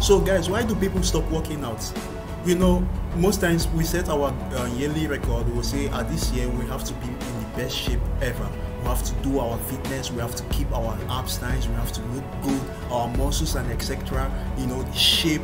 So, guys, why do people stop working out? You know, most times we set our uh, yearly record. We will say, "At this year, we have to be in the best shape ever." We have to do our fitness. We have to keep our abs nice. We have to look good, our muscles and etc. You know, shape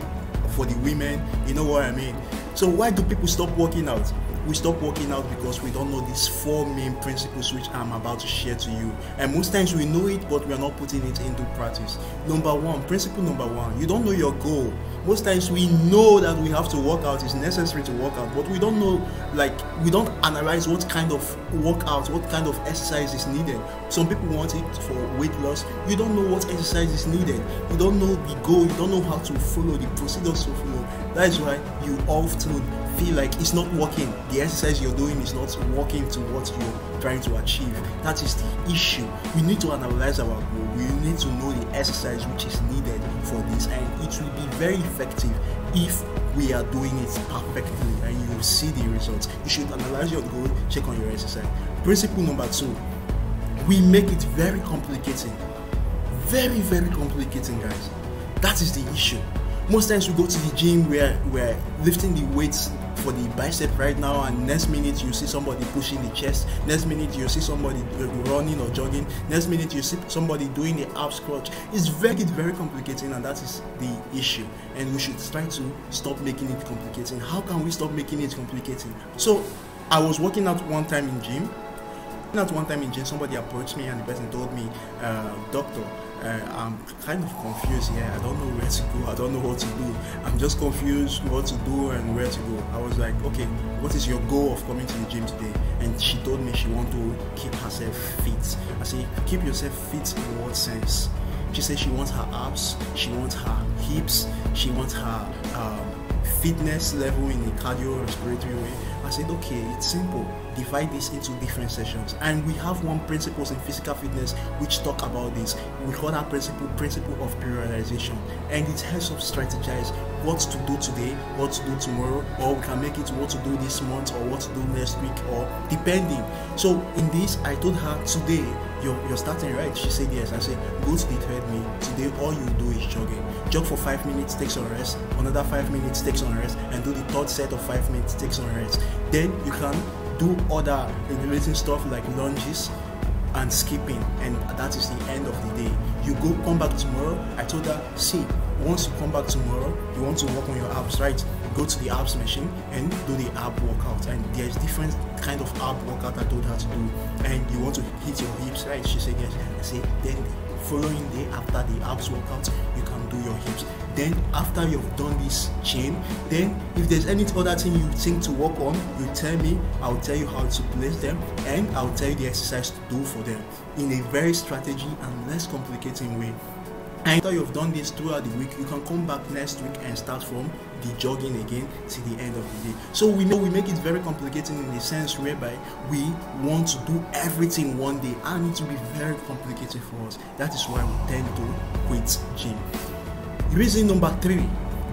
for the women. You know what I mean? So why do people stop working out? We stop working out because we don't know these four main principles which I'm about to share to you. And most times we know it, but we are not putting it into practice. Number one, principle number one, you don't know your goal. Most times we know that we have to work out, it's necessary to work out, but we don't know, like, we don't analyze what kind of workout, what kind of exercise is needed. Some people want it for weight loss. You don't know what exercise is needed. You don't know the goal. You don't know how to follow the procedures to follow. That is why you often feel like it's not working. The exercise you're doing is not working to what you're trying to achieve. That is the issue. We need to analyze our goal. We need to know the exercise which is needed for this, and it will be very effective if we are doing it perfectly and you will see the results. You should analyze your goal, check on your exercise. Principle number two we make it very complicating. Very, very complicating, guys. That is the issue. Most times we go to the gym where we're lifting the weights for the bicep right now, and next minute you see somebody pushing the chest. Next minute you see somebody running or jogging. Next minute you see somebody doing the abs crunch. It's very, very complicating, and that is the issue. And we should try to stop making it complicating. How can we stop making it complicating? So, I was working out one time in gym at one time in gym, somebody approached me and the person told me, uh, Doctor, uh, I'm kind of confused here. I don't know where to go. I don't know what to do. I'm just confused what to do and where to go. I was like, okay, what is your goal of coming to the gym today? And she told me she want to keep herself fit. I say, keep yourself fit in what sense? She said she wants her abs, she wants her hips, she wants her um, fitness level in a cardiorespiratory way. I said, okay, it's simple. Divide this into different sessions. And we have one principles in physical fitness which talk about this. We call that principle principle of periodization. And it helps us strategize what to do today, what to do tomorrow, or we can make it what to do this month or what to do next week, or depending. So in this, I told her today you're, you're starting right. She said yes. I said go to the treadmill. Today all you do is jogging. Jog for five minutes, take some rest. Another five minutes, take some rest, and do the third set of five minutes, take some rest. Then you can do other relating stuff like lunges and skipping, and that is the end of the day. You go come back tomorrow. I told her, see, once you come back tomorrow, you want to work on your abs, right? Go to the abs machine and do the ab workout. And there's different kind of ab workout I told her to do. And you want to hit your hips, right? She said yes. I said then the following day after the abs workout, you can do your hips. Then after you've done this chain, then if there's any other thing you think to work on, you tell me, I'll tell you how to place them and I'll tell you the exercise to do for them in a very strategy and less complicating way. And after you've done this throughout the week, you can come back next week and start from the jogging again to the end of the day. So we know we make it very complicated in the sense whereby we want to do everything one day and it will be very complicated for us. That is why we tend to quit gym. Reason number three,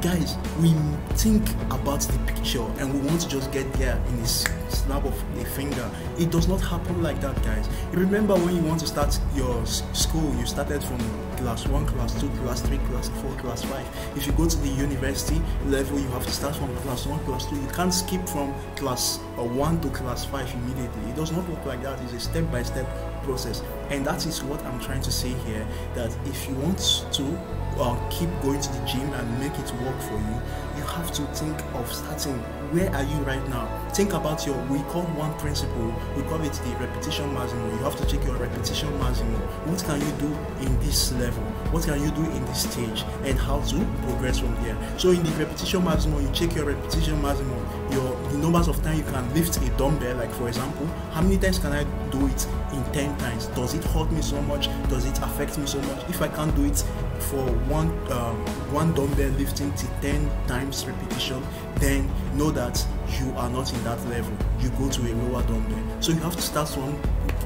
guys, we think about the picture and we want to just get there in a snap of a finger. It does not happen like that, guys. Remember when you want to start your school, you started from class 1, class 2, class 3, class 4, class 5. If you go to the university level, you have to start from class 1, class 2. You can't skip from class uh, 1 to class 5 immediately. It does not work like that. It's a step by step process. And that is what I'm trying to say here that if you want to uh, keep going to the gym and make it work for you, you have to think of starting. Where are you right now? Think about your we call one principle we call it the repetition maximum. You have to check your repetition maximum. What can you do in this level? What can you do in this stage? And how to progress from there. So in the repetition maximum you check your repetition maximum your numbers of times you can lift a dumbbell like for example how many times can i do it in 10 times? Does it hurt me so much? Does it affect me so much? If i can't do it for one um, one dumbbell lifting to 10 times repetition then know that you are not in that level you go to a lower dumbbell so you have to start from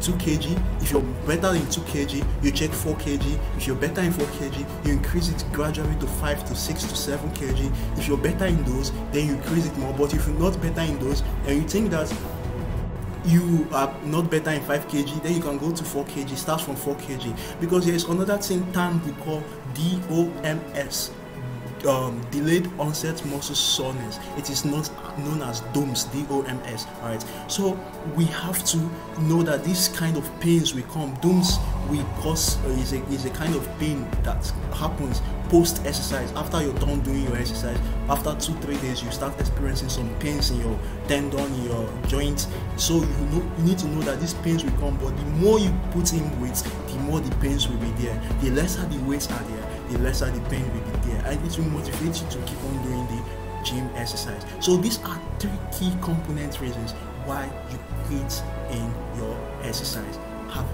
2 kg. If you're better in 2 kg you check 4 kg. If you're better in 4 kg you increase it gradually to 5 to 6 to 7 kg. If you're better in those then you increase it more. But if you're not better in those and you think that you are not better in 5 kg then you can go to 4 kg. Start from 4 kg. Because there is another thing term we call DOMS um, delayed onset muscle soreness. It is not known as DOMS, D-O-M-S. All right. So we have to know that this kind of pains will come. DOMS we cause uh, is a is a kind of pain that happens post exercise after you're done doing your exercise. After two three days, you start experiencing some pains in your tendon, in your joints. So you know you need to know that these pains will come. But the more you put in weight, the more the pains will be there. The lesser the weights are there, the lesser the pain will be there, and it will motivate you to keep on doing the gym exercise. So these are three key component reasons why you quit in your exercise. Have